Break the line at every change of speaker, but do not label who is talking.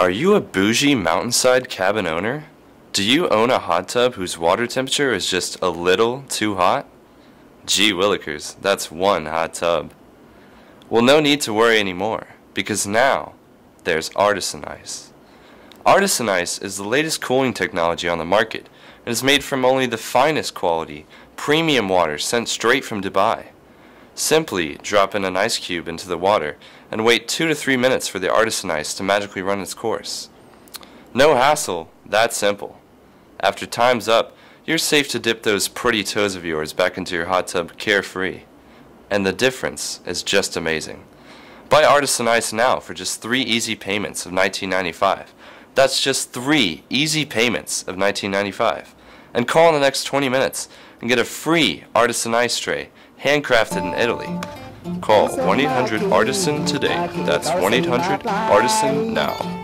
Are you a bougie mountainside cabin owner? Do you own a hot tub whose water temperature is just a little too hot? Gee willikers, that's one hot tub. Well, no need to worry anymore, because now there's Artisan Ice. Artisan Ice is the latest cooling technology on the market and is made from only the finest quality, premium water sent straight from Dubai. Simply drop in an ice cube into the water and wait two to three minutes for the artisan ice to magically run its course. No hassle, that simple. After time's up, you're safe to dip those pretty toes of yours back into your hot tub carefree. And the difference is just amazing. Buy Artisan Ice now for just three easy payments of $19.95. That's just three easy payments of $19.95. And call in the next 20 minutes and get a free Artisan Ice tray handcrafted in Italy. Call 1 800 Artisan today. That's 1 800 Artisan now.